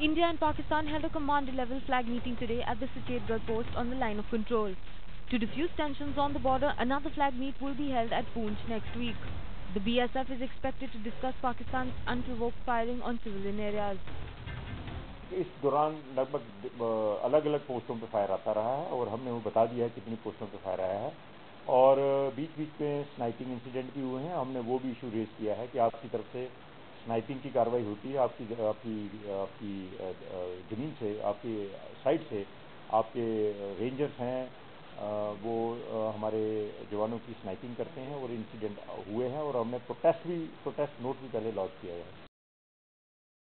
India and Pakistan held a command level flag meeting today at the Suchetgarh post on the line of control. To defuse tensions on the border, another flag meet will be held at Poonch next week. The BSF is expected to discuss Pakistan's unprovoked firing on civilian areas. इस दौरान लगभग अलग अलग पोस्टों पर fire आता रहा है और हमने वो बता दिया है कितनी पोस्टों पर फायर आया है और बीच बीच में स्नाइपिंग इंसिडेंट भी हुए हैं हमने वो भी इशू रेज किया है कि आपकी तरफ से स्नाइपिंग की कार्रवाई होती है, आपकी आपकी आपकी ज़मीन से, आपके साइड से आपके रेंजर्स हैं वो हमारे जवानों की स्नाइपिंग करते हैं और इंसिडेंट हुए हैं और हमने प्रोटेस्ट भी, प्रोटेस्ट नोट भी पहले लॉन्च किया है।